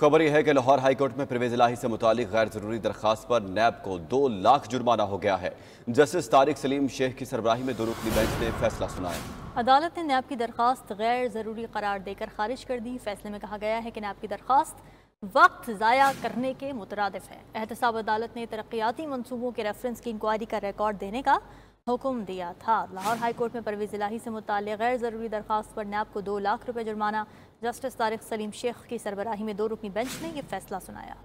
खबर यह है कि लाहौर हाईकोर्ट में परवेज इलाही से मुतालिक गैर ज़रूरी दरखास्त पर नैब को दो लाख जुर्माना हो गया है। जस्टिस तारिक सलीम शेख की सरबराही में दो रुकनी बेंच ने फैसला सुनाया। अदालत ने नैब की दरखास्त गैर ज़रूरी करार देकर खारिज कर दी। फैसले में कहा गया है कि नैब की दरखास्त वक्त ज़ाया करने के मुतरद है। एहतसाब अदालत ने तरक्याती मनसूबों के रेफरेंस की इंक्वायरी का रिकॉर्ड देने का हुक्म दिया था। लाहौर हाई कोर्ट में परवेज इलाही से मुतल गैर ज़रूरी दरखास्त पर नैब को दो लाख रुपये जुर्माना। जस्टिस तारिक सलीम शेख की सरबराही में दो रुकनी बेंच ने यह फैसला सुनाया।